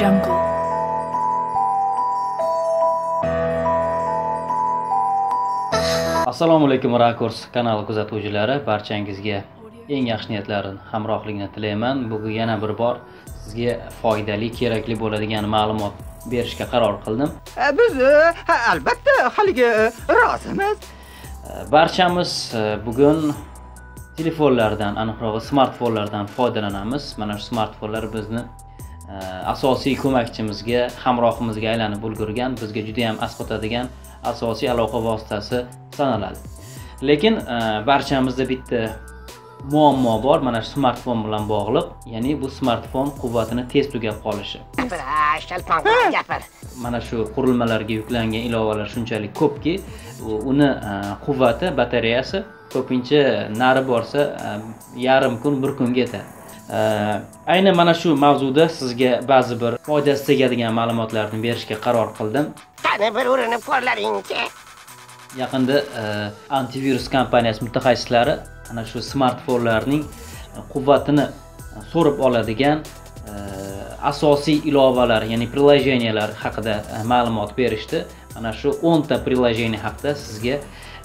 Jungle. assalomu alaykum rakurs kanali kuzatuvchilari barchangizga eng yaxshi niyatlarim hamrohligini tilayman bugun yana bir bor sizga foydali kerakli bo'ladigan ma'lumot berishga qaror qildim Biz e, albatta haligi e, rozimiz. E, barchamiz bugun telefonlardan aniqrog'i smartfonlardan foydalanamiz mana shu smartfonlar bizni asosiy ko'makchimizga hamrohimizga aylanib ulgurgan bizga juda yam asqotadigan asosiy aloqa vositasi sanaladi. Lekin e, barchamizda bitta muammo bor mana shu smartfon bilan bog'liq ya'ni bu smartfon quvvatini tez tugab qolishi. Gapir, mana shu qurilmalarga yuklangan ilovalar shunchalik ko'pki uni e, quvvati batareyasi ko'pincha nari borsa e, yarim kun bir kunga yetadi ayni mana shu mavzuda sizga ba'zi bir foydasi tegadigan ma'lumotlarni berishga qaror qildim Qani bir urinib ko'rlaringchi. yaqinda e, antivirus kompaniyasi mutaxassislari ana shu smartfonlarning quvvatini so'rib oladigan e, asosiy ilovalar ya'ni приложениялар haqida e, ma'lumot berishdi mana shu 10 ta приложение haqida sizga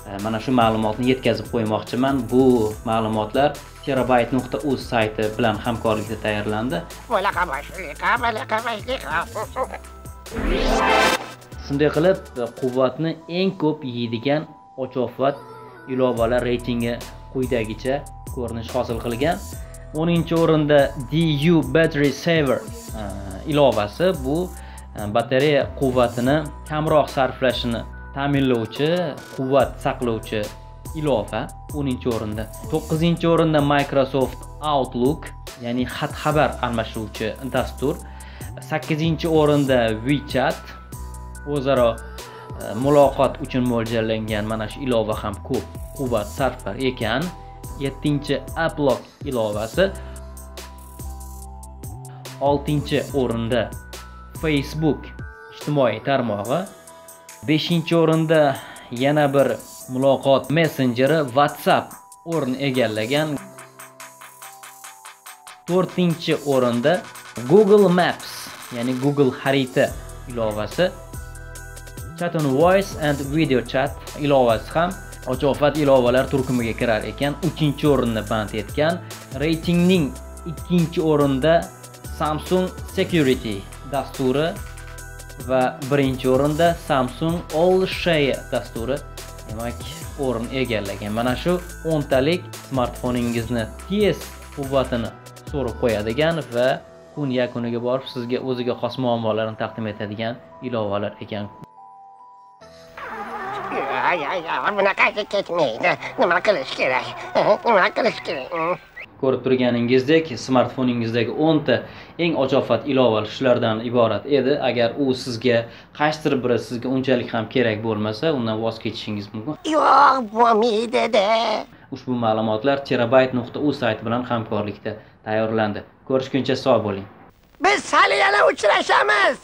e, mana shu ma'lumotni yetkazib qo'ymoqchiman. Bu ma'lumotlar terabyte.uz sayti bilan hamkorlikda tayyorlandi. Shunday qilib quvvatni eng ko'p yeydigan ochoqvat ilovalar reytingi quyidagicha ko'rinish hosil qilgan. O'ninchi o'rinda du battery saver e, ilovasi. Bu Э, batareya quvvatini kamroq sarflashini ta'minlovchi quvvat saqlovchi ilova o'ninchi o'rinda. To'qqizinchi o'rinda microsoft outlook ya'ni xat xabar almashuvchi dastur. Sakkizinchi o'rinda wechat o'zaro e, muloqot uchun mo'ljallangan mana shu ilova ham ko'p quvvat sarflar ekan. Yettinchi uplock ilovasi oltinchi o'rinda facebook ijtimoiy tarmog'i. Beshinchi o'rinda yana bir muloqot messenjeri whatsapp o'rin egallagan. To'rtinchi o'rinda google maps ya'ni google xarita ilovasi. Chat on voice and video chat ilovasi ham ochoqfat ilovalar turkumiga kirar ekan. Uchinchi o'rinni band etgan. Reytingning ikkinchi o'rinda samsung security dasturi va birinchi o'rinda samsung all share dasturi demak o'rin egallagan mana shu o'ntalik smartfoningizni tez quvvatini so'rib qo'yadigan va kun yakuniga borib sizga o'ziga xos muammolarni taqdim etadigan ilovalar ekan Ay, ay, ay, bunaqa ketmaydi. Nima qilish kerak? Nima qilish kerak? Ko'rib turganingizdek smartfoningizdagi 10 ta eng ochoqfat ilovalar shulardan iborat edi. Agar u sizga qaysidir biri sizga unchalik ham kerak bo'lmasa undan voz kechishingiz mumkin. Yo'q, bo'lmaydi-da. ushbu ma'lumotlar terabyte.uz sayti bilan hamkorlikda tayyorlandi. Ko'rishguncha sog' bo'ling. Biz hali yana uchrashamiz.